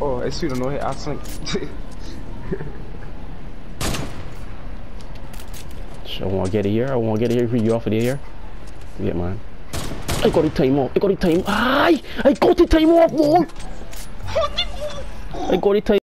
Oh, it's syr nå har jeg sånn I want to get it here. I want to get it here. You off of here? Get mine. I got the time off. I got the time. I I got the time off, wall! I got the time